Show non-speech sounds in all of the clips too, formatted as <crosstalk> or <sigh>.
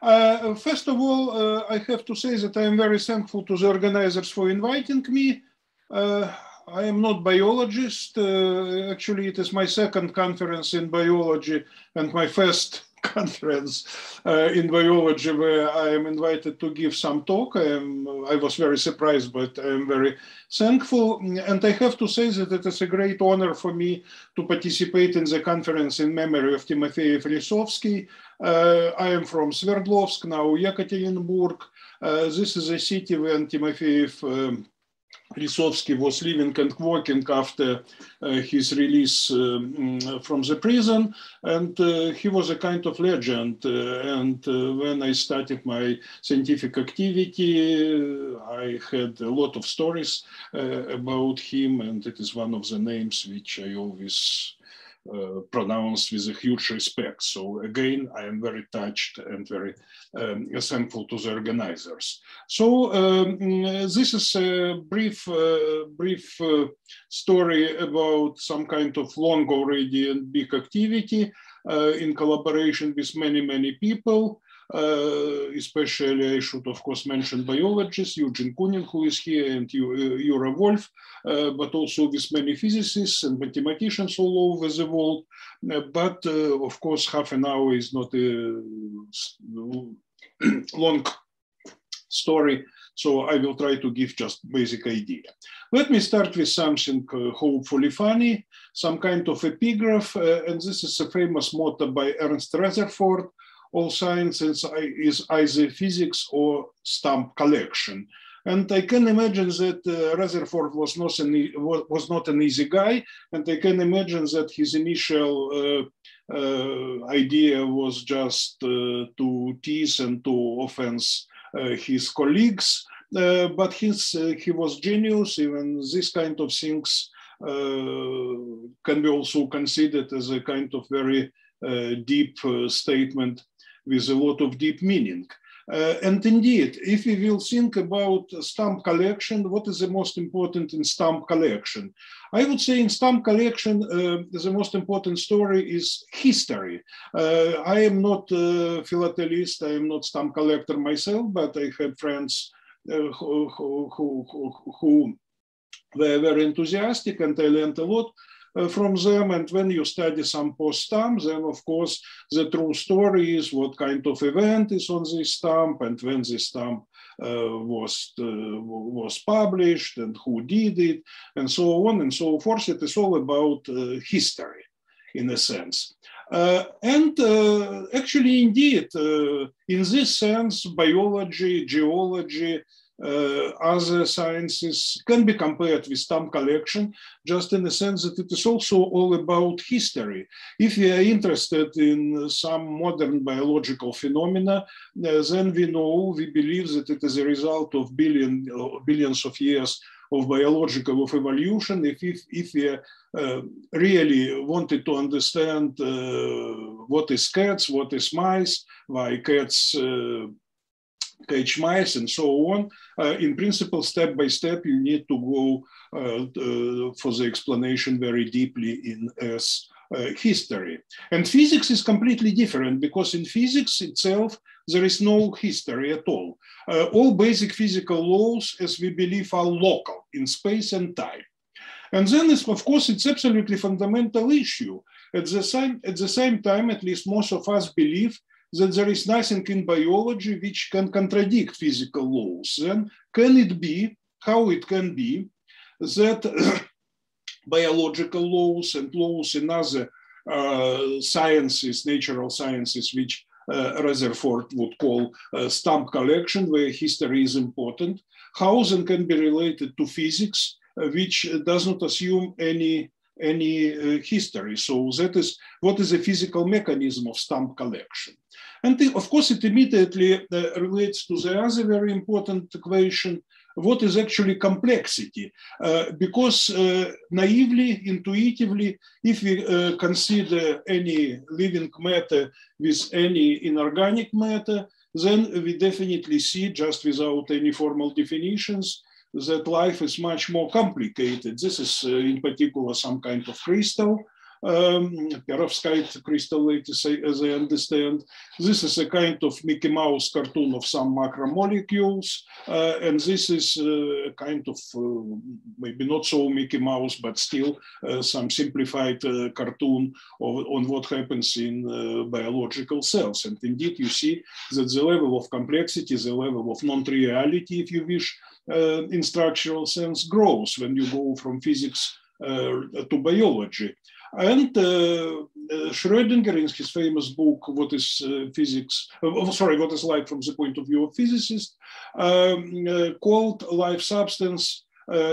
Uh, first of all, uh, I have to say that I am very thankful to the organizers for inviting me. Uh, I am not biologist. Uh, actually, it is my second conference in biology and my first <laughs> conference uh, in biology where I am invited to give some talk. I, am, I was very surprised, but I am very thankful. And I have to say that it is a great honor for me to participate in the conference in memory of Timofey Ressovsky. Uh, I am from Sverdlovsk, now Yekaterinburg. This is a city where Timofeyev um, Ressovsky was living and working after uh, his release um, from the prison, and uh, he was a kind of legend. Uh, and when I started my scientific activity, I had a lot of stories about him, and it is one of the names which I always pronounced with a huge respect. So again, I am very touched and very um, thankful to the organizers. So um, this is a brief, uh, brief uh, story about some kind of long already and big activity uh, in collaboration with many, many people. Uh, especially I should of course mention biologists, Eugene Koonin who is here and Yura Wolf, uh, but also with many physicists and mathematicians all over the world. Uh, but of course half an hour is not a <clears throat> long story. So I will try to give just basic idea. Let me start with something uh, hopefully funny, some kind of epigraph. Uh, and this is a famous motto by Ernst Rutherford, all science is either physics or stamp collection. And I can imagine that uh, Rutherford was not, an, was not an easy guy, and I can imagine that his initial uh, uh, idea was just uh, to tease and to offense uh, his colleagues. Uh, but his, he was genius, even these kind of things can be also considered as a kind of very deep statement with a lot of deep meaning. Uh, and indeed, if we will think about stamp collection, what is the most important in stamp collection? I would say in stamp collection, uh, the most important story is history. Uh, I am not a philatelist, I am not stamp collector myself, but I have friends uh, who, who, who, who were very enthusiastic and I learned a lot from them. And when you study some post stamps, then of course the true story is what kind of event is on this stamp and when this stamp uh, was uh, was published and who did it and so on and so forth. It is all about uh, history, in a sense. Uh, and uh, actually, indeed, in this sense, biology, geology, uh, other sciences can be compared with stamp collection, just in the sense that it is also all about history. If we are interested in some modern biological phenomena, uh, then we know, we believe that it is a result of billion, uh, billions of years of biological of evolution. If, if, if we uh, really wanted to understand uh, what is cats, what is mice, why cats uh, mice and so on. Uh, in principle, step by step, you need to go uh, uh, for the explanation very deeply in Earth's history. And physics is completely different because in physics itself, there is no history at all. Uh, all basic physical laws, as we believe, are local in space and time. And then, of course, it's absolutely fundamental issue. At the, same, at the same time, at least most of us believe that there is nothing in biology which can contradict physical laws, then can it be, how it can be, that <coughs> biological laws and laws in other uh, sciences, natural sciences, which uh, Rutherford would call uh, stamp collection, where history is important, how then can be related to physics, uh, which does not assume any any uh, history. So that is what is the physical mechanism of stamp collection. And the, of course, it immediately uh, relates to the other very important question, what is actually complexity? Uh, because uh, naively, intuitively, if we uh, consider any living matter with any inorganic matter, then we definitely see, just without any formal definitions, that life is much more complicated. This is uh, in particular some kind of crystal um, perovskite crystal lattice, as I understand. This is a kind of Mickey Mouse cartoon of some macromolecules, uh, and this is a kind of uh, maybe not so Mickey Mouse, but still uh, some simplified uh, cartoon of, on what happens in uh, biological cells. And indeed, you see that the level of complexity, the level of non-triviality, if you wish, uh, in structural sense grows when you go from physics to biology. And uh, Schrödinger, in his famous book, What is uh, Physics? Uh, sorry, What is Life from the Point of View of Physicists, um, called life substance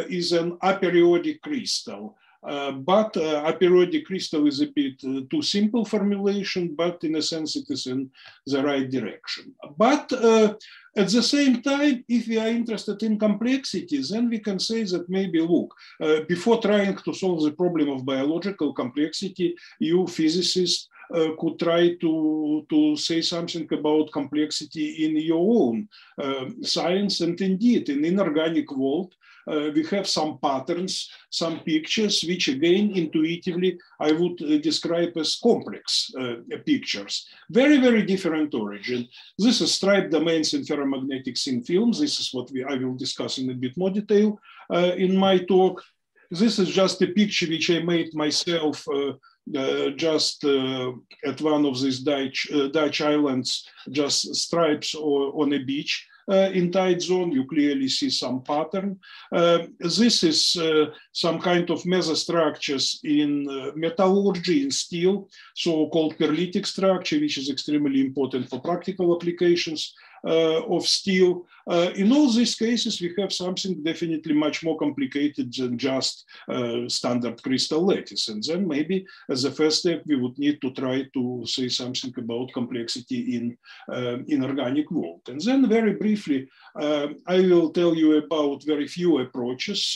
is an aperiodic crystal. Uh, but uh, aperiodic crystal is a bit uh, too simple formulation, but in a sense it is in the right direction. But at the same time, if we are interested in complexities, then we can say that maybe, look, uh, before trying to solve the problem of biological complexity, you physicists uh, could try to, to say something about complexity in your own uh, science. And indeed, in the inorganic world, uh, we have some patterns, some pictures, which again, intuitively, I would uh, describe as complex uh, pictures. Very, very different origin. This is striped domains in ferromagnetics in films. This is what we, I will discuss in a bit more detail in my talk. This is just a picture which I made myself uh, just uh, at one of these Dutch, uh, Dutch islands, just stripes or, on a beach. Uh, in tide zone, you clearly see some pattern. Uh, this is uh, some kind of mesostructures in metallurgy, in steel, so-called pearlitic structure, which is extremely important for practical applications. Uh, of steel. Uh, in all these cases, we have something definitely much more complicated than just uh, standard crystal lattice. And then maybe as a first step, we would need to try to say something about complexity in inorganic world. And then very briefly, I will tell you about very few approaches.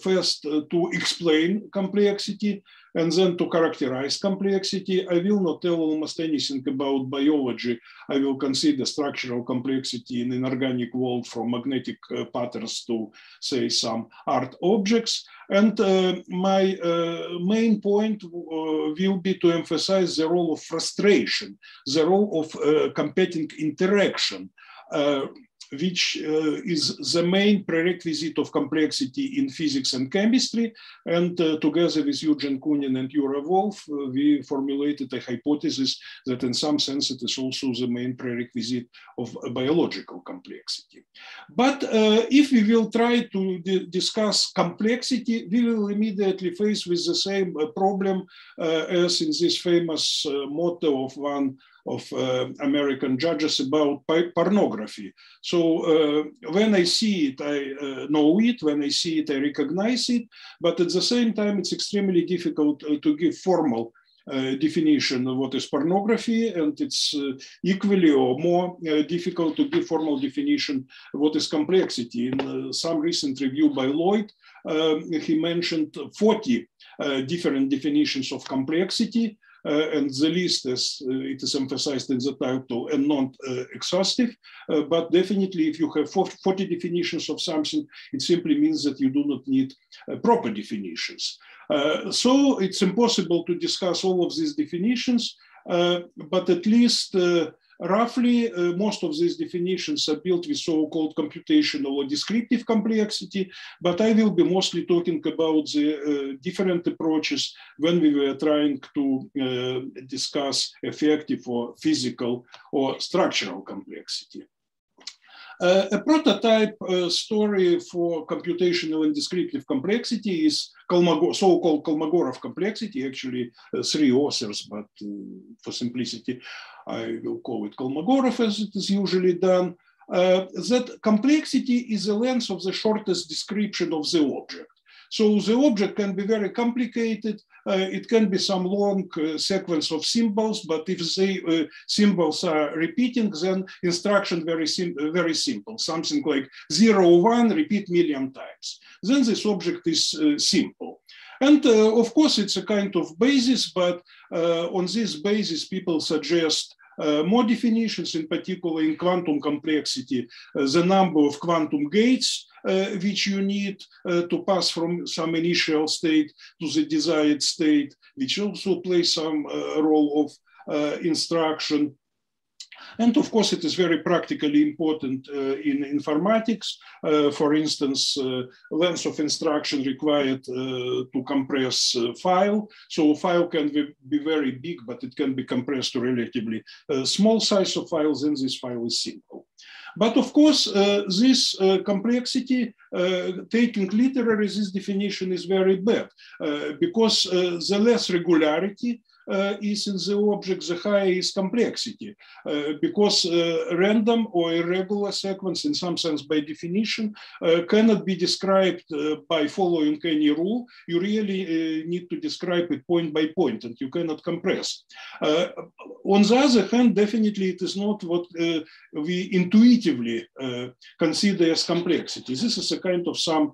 First, to explain complexity, and then to characterize complexity, I will not tell almost anything about biology. I will consider structural complexity in inorganic world from magnetic uh, patterns to say some art objects. And uh, my uh, main point uh, will be to emphasize the role of frustration, the role of uh, competing interaction uh, which uh, is the main prerequisite of complexity in physics and chemistry. And uh, together with Eugene Koonin and Yura Wolf, uh, we formulated a hypothesis that in some sense it is also the main prerequisite of biological complexity. But uh, if we will try to discuss complexity, we will immediately face with the same uh, problem uh, as in this famous motto of one of uh, American judges about pornography. So uh, when I see it, I uh, know it. When I see it, I recognize it. But at the same time, it's extremely difficult to give formal uh, definition of what is pornography, and it's uh, equally or more uh, difficult to give formal definition of what is complexity. In some recent review by Lloyd, um, he mentioned 40 different definitions of complexity, uh, Uh, and the list, as uh, it is emphasized in the title, and not uh, exhaustive. Uh, but definitely, if you have 40 definitions of something, it simply means that you do not need uh, proper definitions. so it's impossible to discuss all of these definitions, but at least Roughly, uh, most of these definitions are built with so-called computational or descriptive complexity, but I will be mostly talking about the uh, different approaches when we were trying to uh, discuss effective or physical or structural complexity. Uh, a prototype uh, story for computational and descriptive complexity is so-called Kolmogorov complexity, actually uh, three authors, but uh, for simplicity, I will call it Kolmogorov as it is usually done. Uh, that complexity is the length of the shortest description of the object. So the object can be very complicated. Uh, it can be some long uh, sequence of symbols, but if the uh, symbols are repeating, then instruction very, sim very simple, something like zero, one, repeat million times. Then this object is simple. And uh, of course, it's a kind of basis, but uh, on this basis, people suggest more definitions, in particular in quantum complexity, uh, the number of quantum gates uh, which you need uh, to pass from some initial state to the desired state, which also plays some uh, role of instruction. And of course, it is very practically important uh, in informatics. Uh, for instance, uh, length of instruction required to compress file. So a file can be, very big, but it can be compressed to relatively small size of files, and this file is simple. But of course, uh, this uh, complexity, uh, taking literally, this definition is very bad because the less regularity, is in the object, the higher is complexity, because uh, random or irregular sequence, in some sense by definition, cannot be described by following any rule. You really need to describe it point by point, and you cannot compress. on the other hand, definitely it is not what we intuitively consider as complexity. This is a kind of some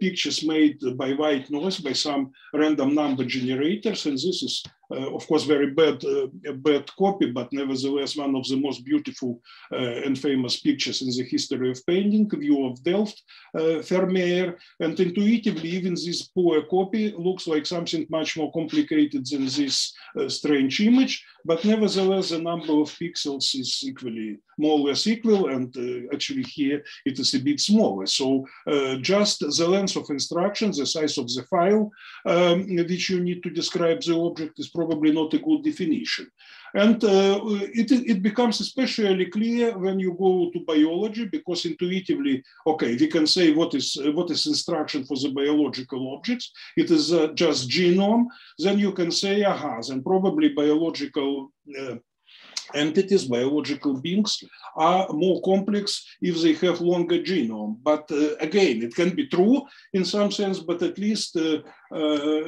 pictures made by white noise by some random number generators, and this is of course, very bad, uh, bad copy, but nevertheless one of the most beautiful uh, and famous pictures in the history of painting, view of Delft, Vermeer, and intuitively even this poor copy looks like something much more complicated than this strange image, but nevertheless the number of pixels is equally more or less equal, and uh, actually here it is a bit smaller. So uh, just the length of instructions, the size of the file, um, which you need to describe the object is probably not a good definition. And uh, it, it becomes especially clear when you go to biology, because intuitively, okay, we can say what is, what is instruction for the biological objects. It is uh, just genome. Then you can say, aha, then probably biological uh, entities, biological beings, are more complex if they have longer genome. But uh, again, it can be true in some sense, but at least uh, uh,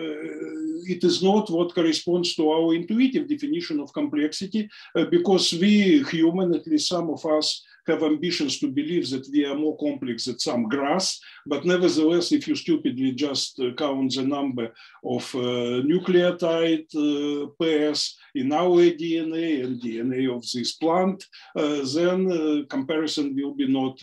it is not what corresponds to our intuitive definition of complexity, uh, because we human, at least some of us, have ambitions to believe that we are more complex than some grass, but nevertheless, if you stupidly just uh, count the number of uh, nucleotide uh, pairs in our DNA and DNA of this plant, then comparison will be not,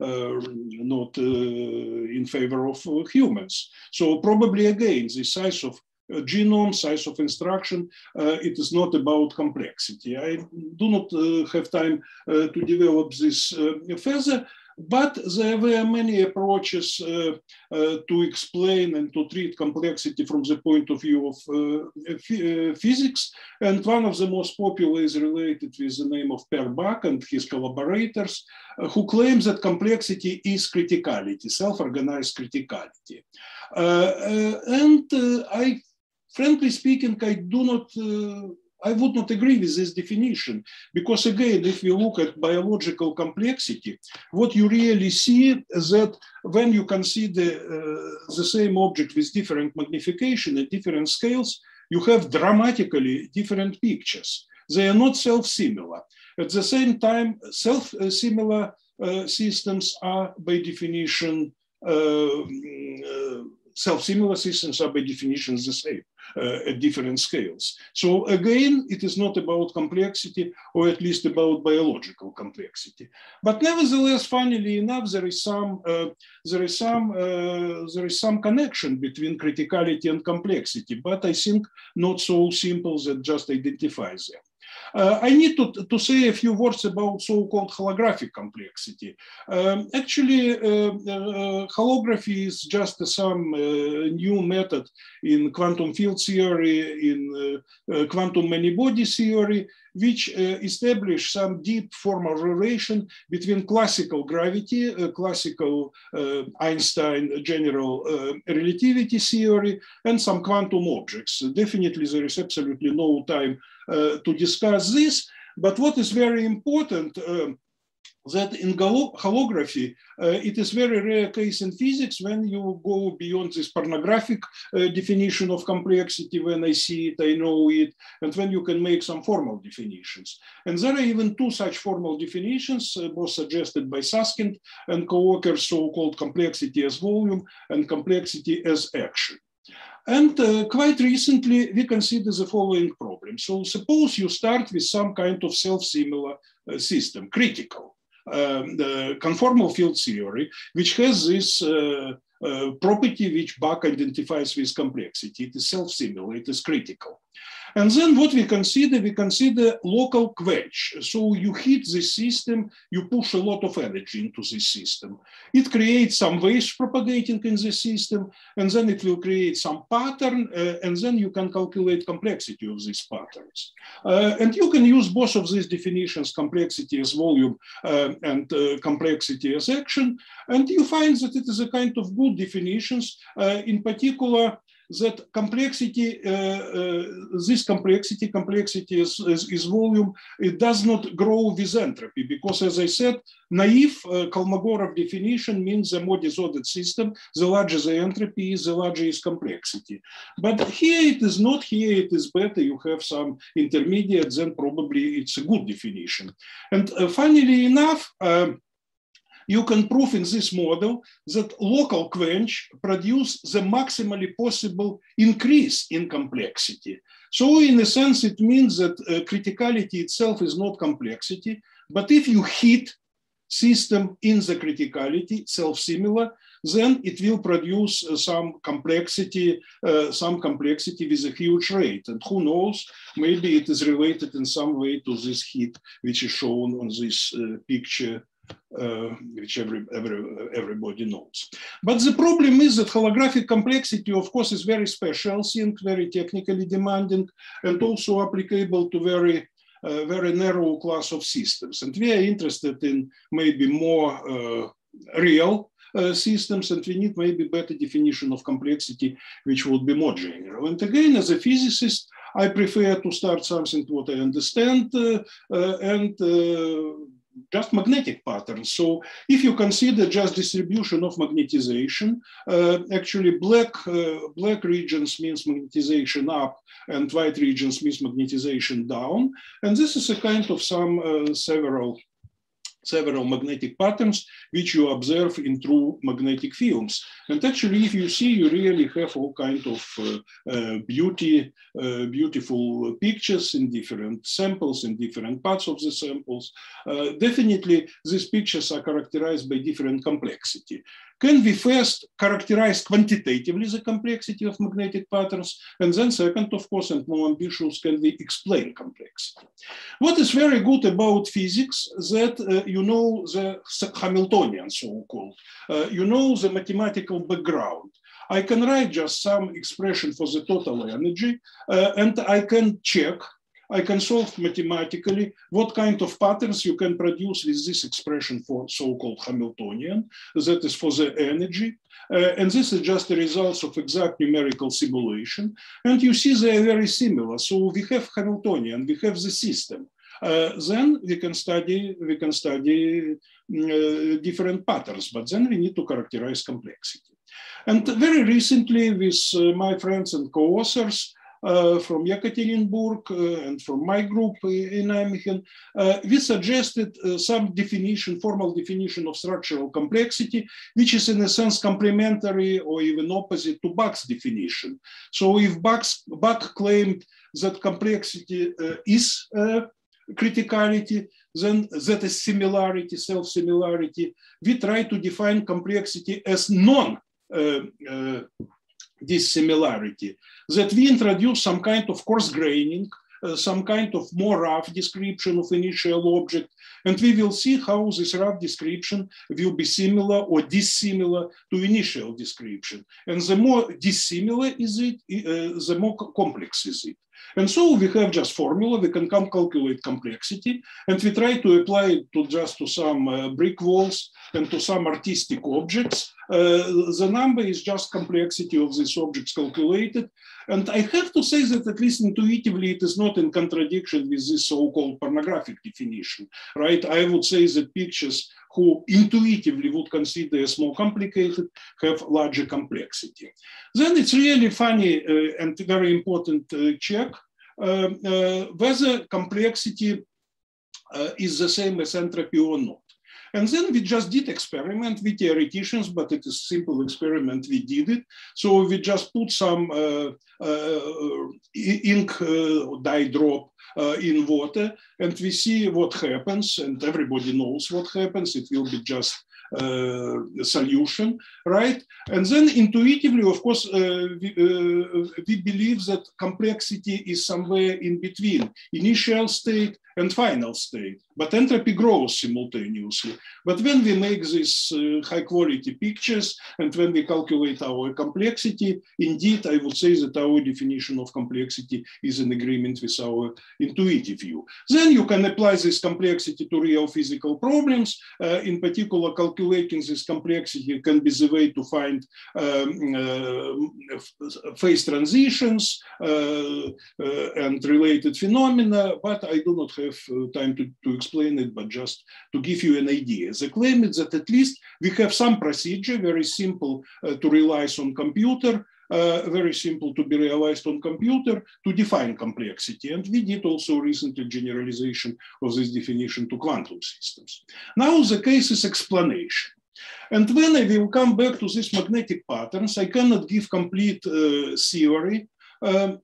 not in favor of humans. So probably again, the size of genome, size of instruction, uh, it is not about complexity. I do not uh, have time to develop this further, but there were many approaches uh, uh, to explain and to treat complexity from the point of view of uh, physics. And one of the most popular is related with the name of Per Bak and his collaborators, who claims that complexity is criticality, self-organized criticality. and I frankly speaking, I do not, uh, I would not agree with this definition because again, if we look at biological complexity, what you really see is that when you consider uh, the same object with different magnification and different scales, you have dramatically different pictures. They are not self-similar. At the same time, self-similar uh, systems are by definition uh, uh, self-similar systems are by definition the same uh, at different scales. So again, it is not about complexity or at least about biological complexity. But nevertheless, funnily enough, there is some, uh, there is some, uh, there is some connection between criticality and complexity, but I think not so simple that just identifies them. I need to, to say a few words about so-called holographic complexity. Um, actually, uh, uh, holography is just some new method in quantum field theory, in quantum many-body theory, which establish some deep formal relation between classical gravity, classical Einstein general relativity theory, and some quantum objects. Definitely, there is absolutely no time to discuss this. But what is very important um, that in holography, uh, it is very rare case in physics when you go beyond this pornographic uh, definition of complexity, when I see it, I know it, and when you can make some formal definitions. And there are even two such formal definitions, uh, both suggested by Susskind and co-workers, so-called complexity as volume and complexity as action. And uh, quite recently, we consider the following problem. Problem. So suppose you start with some kind of self-similar uh, system, critical, um, the conformal field theory, which has this uh, uh, property which Bak identifies with complexity. It is self-similar, it is critical. And then what we consider, we consider local quench. So you heat the system, you push a lot of energy into this system. It creates some waves propagating in the system, and then it will create some pattern, uh, and then you can calculate complexity of these patterns. Uh, and you can use both of these definitions, complexity as volume uh, and uh, complexity as action, and you find that it is a kind of good definitions, uh, in particular, that complexity, uh, uh, this complexity, complexity is, is, is, volume, it does not grow with entropy because as I said, naive uh, Kolmogorov definition means the more disordered system, the larger the entropy the larger is complexity. But here it is not, here it is better, you have some intermediate, then probably it's a good definition. And funnily enough, um, you can prove in this model that local quench produce the maximally possible increase in complexity. So in a sense, it means that uh, criticality itself is not complexity, but if you hit system in the criticality, self-similar, then it will produce uh, some complexity, uh, some complexity with a huge rate. And who knows, maybe it is related in some way to this heat, which is shown on this uh, picture uh, which every, every, everybody knows. But the problem is that holographic complexity, of course, is very special thing, very technically demanding, and also applicable to very uh, very narrow class of systems. And we are interested in maybe more uh, real uh, systems, and we need maybe better definition of complexity, which would be more general. And again, as a physicist, I prefer to start something what I understand uh, uh, and just magnetic patterns. So if you consider just distribution of magnetization, uh, actually black, uh, black regions means magnetization up and white regions means magnetization down. And this is a kind of some uh, several several magnetic patterns which you observe in true magnetic films. And actually, if you see, you really have all kind of uh, uh, beauty, uh, beautiful pictures in different samples, in different parts of the samples. Uh, definitely, these pictures are characterized by different complexity. Can we first characterize quantitatively the complexity of magnetic patterns? And then second, of course, and more ambitious, can we explain complexity? What is very good about physics that uh, you know the Hamiltonian so-called, uh, you know the mathematical background. I can write just some expression for the total energy uh, and I can check I can solve mathematically what kind of patterns you can produce with this expression for so-called Hamiltonian, that is for the energy. Uh, and this is just the results of exact numerical simulation. And you see they are very similar. So we have Hamiltonian, we have the system. Uh, then we can study we can study uh, different patterns, but then we need to characterize complexity. And very recently, with uh, my friends and co-authors, from Yekaterinburg uh, and from my group in Nijmegen, uh, we suggested some definition, formal definition of structural complexity, which is in a sense complementary or even opposite to Bak's definition. So if Bak's, Bach claimed that complexity is criticality, then that is similarity, self-similarity. We try to define complexity as non uh, uh, dissimilarity, that we introduce some kind of coarse graining, uh, some kind of more rough description of initial object, and we will see how this rough description will be similar or dissimilar to initial description. And the more dissimilar is it, uh, the more complex is it. And so we have just formula, we can come calculate complexity, and we try to apply it to just to some uh, brick walls and to some artistic objects. Uh, the number is just complexity of these objects calculated. And I have to say that at least intuitively, it is not in contradiction with this so-called pornographic definition, right? I would say that pictures who intuitively would consider as more complicated have larger complexity. Then it's really funny uh, and very important uh, check uh, uh whether complexity uh, is the same as entropy or not. And then we just did experiment with theoreticians, but it is simple experiment. We did it. So we just put some uh, uh, ink uh, dye drop uh, in water and we see what happens and everybody knows what happens. It will be just uh, solution, right? And then intuitively, of course, uh, we, uh, we, believe that complexity is somewhere in between initial state and final state, but entropy grows simultaneously. But when we make these uh, high quality pictures and when we calculate our complexity, indeed, I would say that our definition of complexity is in agreement with our intuitive view. Then you can apply this complexity to real physical problems. Uh, in particular, calculating this complexity can be the way to find um, uh, phase transitions uh, uh, and related phenomena, but I do not have have uh, time to, to explain it, but just to give you an idea. The claim is that at least we have some procedure, very simple uh, to realize on computer, uh, very simple to be realized on computer to define complexity. And we did also recently generalization of this definition to quantum systems. Now the case is explanation. And when I will come back to these magnetic patterns, I cannot give complete uh, theory. Um,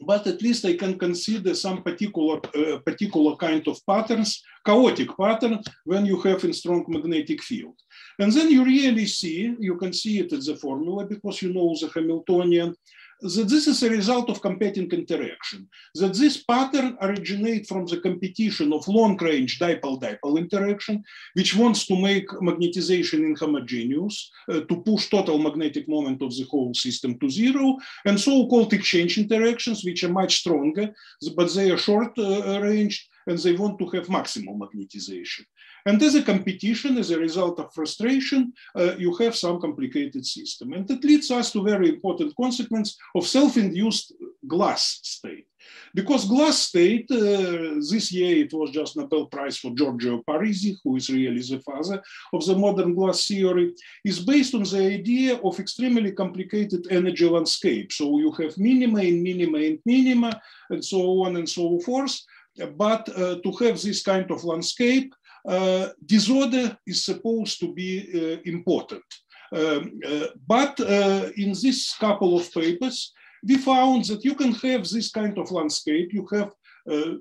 but at least I can consider some particular, uh, particular kind of patterns, chaotic pattern when you have a strong magnetic field. And then you really see, you can see it in the formula because you know the Hamiltonian that this is a result of competing interaction, that this pattern originates from the competition of long-range dipole-dipole interaction, which wants to make magnetization inhomogeneous, uh, to push total magnetic moment of the whole system to zero, and so-called exchange interactions, which are much stronger, but they are short-range, uh, and they want to have maximal magnetization. And as a competition, as a result of frustration, uh, you have some complicated system. And it leads us to very important consequence of self-induced glass state. Because glass state, uh, this year it was just Nobel Prize for Giorgio Parisi, who is really the father of the modern glass theory, is based on the idea of extremely complicated energy landscape. So you have minima and minima and minima, and so on and so forth. But uh, to have this kind of landscape, disorder is supposed to be uh, important. Um, uh, but in this couple of papers, we found that you can have this kind of landscape. You have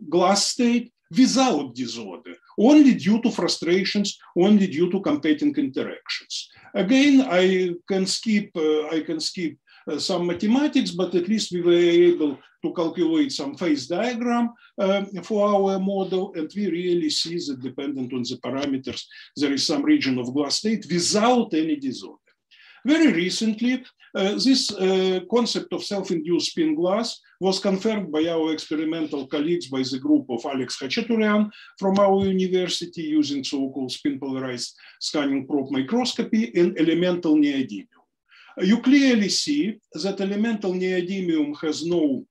glass state without disorder, only due to frustrations, only due to competing interactions. Again, I can skip, uh, I can skip uh, some mathematics, but at least we were able to calculate some phase diagram um, for our model, and we really see that dependent on the parameters, there is some region of glass state without any disorder. Very recently, uh, this uh, concept of self-induced spin glass was confirmed by our experimental colleagues by the group of Alex Khajetoorians from our university using so-called spin polarized scanning probe microscopy in elemental neodymium. You clearly see that elemental neodymium has no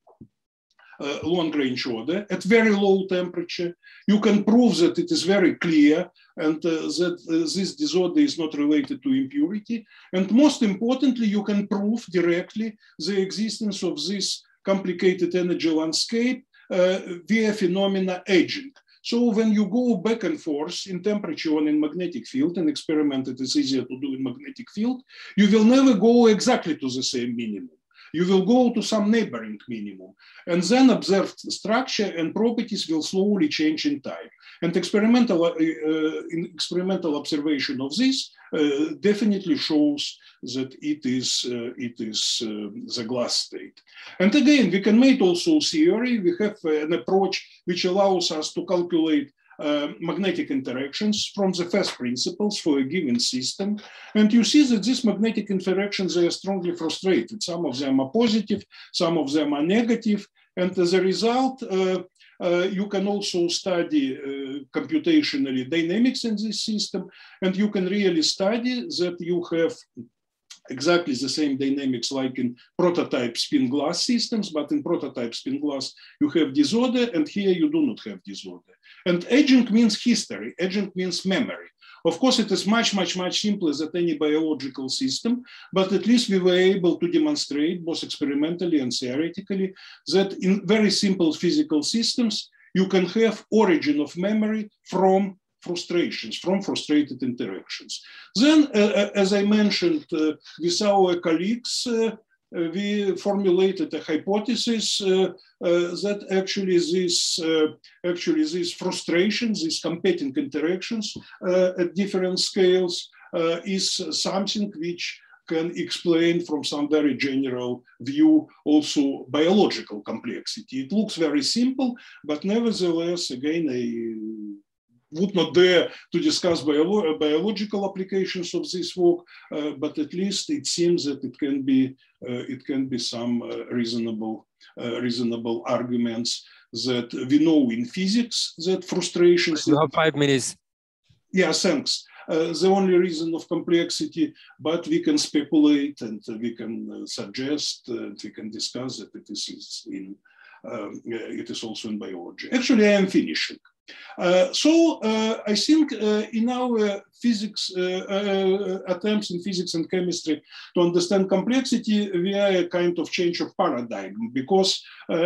uh, long range order at very low temperature. You can prove that it is very clear and uh, that uh, this disorder is not related to impurity. And most importantly, you can prove directly the existence of this complicated energy landscape uh, via phenomena aging. So when you go back and forth in temperature and in magnetic field, and experiment it is easier to do in magnetic field, you will never go exactly to the same minimum you will go to some neighboring minimum and then observed structure and properties will slowly change in time. And experimental, uh, uh, experimental observation of this uh, definitely shows that it is, uh, it is uh, the glass state. And again, we can make also theory. We have an approach which allows us to calculate uh, magnetic interactions from the first principles for a given system. And you see that these magnetic interactions are strongly frustrated. Some of them are positive, some of them are negative. And as a result, uh, uh, you can also study uh, computationally dynamics in this system, and you can really study that you have exactly the same dynamics like in prototype spin glass systems, but in prototype spin glass, you have disorder, and here you do not have disorder. And aging means history, aging means memory. Of course, it is much, much, much simpler than any biological system, but at least we were able to demonstrate, both experimentally and theoretically, that in very simple physical systems, you can have origin of memory from frustrations, from frustrated interactions. Then, uh, as I mentioned, with our colleagues, we formulated a hypothesis uh, uh, that actually this uh, actually these frustrations, these competing interactions at different scales is something which can explain from some very general view also biological complexity. It looks very simple, but nevertheless, again, I would not dare to discuss bio biological applications of this work, uh, but at least it seems that it can be uh, it can be some uh, reasonable uh, reasonable arguments that we know in physics that frustrations. You have five minutes. Yeah, thanks. Uh, the only reason of complexity, but we can speculate and we can uh, suggest and we can discuss that it is in um, it is also in biology. Actually, I am finishing. Uh, so uh, I think uh, in our physics attempts in physics and chemistry to understand complexity, we are a kind of change of paradigm because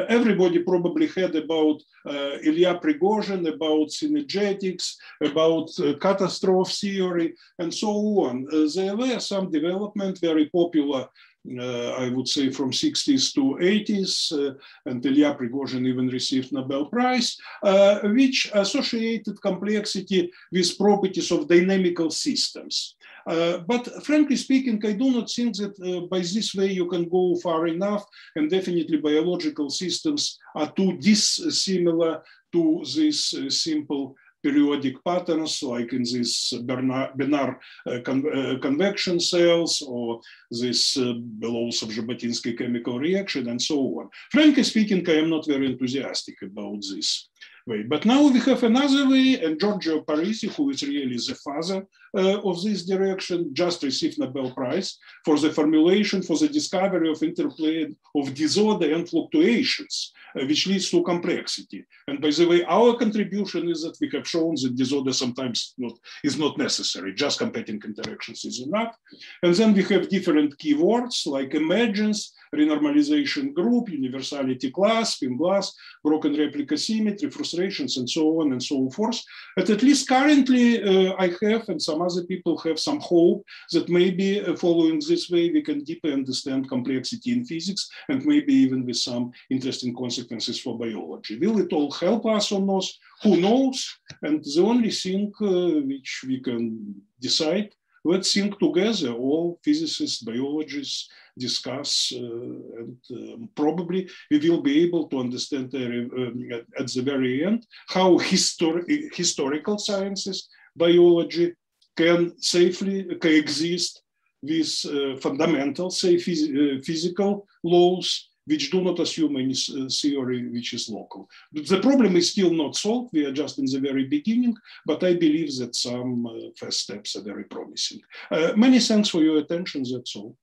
everybody probably heard about uh, Ilya Prigogine, about synergetics, about catastrophe theory, and so on. there were some development very popular uh, I would say from 60s to 80s, uh, and Ilya Prigogine even received Nobel Prize, uh, which associated complexity with properties of dynamical systems. Uh, but frankly speaking, I do not think that uh, by this way you can go far enough, and definitely biological systems are too dissimilar to this uh, simple periodic patterns, like in these uh, convection cells or this uh, Belousov Zhabotinsky chemical reaction and so on. Frankly speaking, I am not very enthusiastic about this way. But now we have another way, and Giorgio Parisi, who is really the father uh, of this direction, just received Nobel Prize for the formulation, for the discovery of interplay of disorder and fluctuations, uh, which leads to complexity. And by the way, our contribution is that we have shown that disorder sometimes not, is not necessary, just competing interactions is enough. And then we have different keywords like emergence, renormalization group, universality class, spin glass, broken replica symmetry, frustrations, and so on and so forth. But at least currently, uh, I have, and some other people have some hope that maybe uh, following this way, we can deeply understand complexity in physics and maybe even with some interesting consequences for biology. Will it all help us or not? Who knows? And the only thing uh, which we can decide let's think together, all physicists, biologists, discuss, uh, and um, probably we will be able to understand um, at the very end how histor historical sciences, biology, can safely coexist with uh, fundamental, say, phys uh, physical laws which do not assume any uh, theory which is local. But the problem is still not solved. We are just in the very beginning, but I believe that some uh, first steps are very promising. Uh, many thanks for your attention. That's all.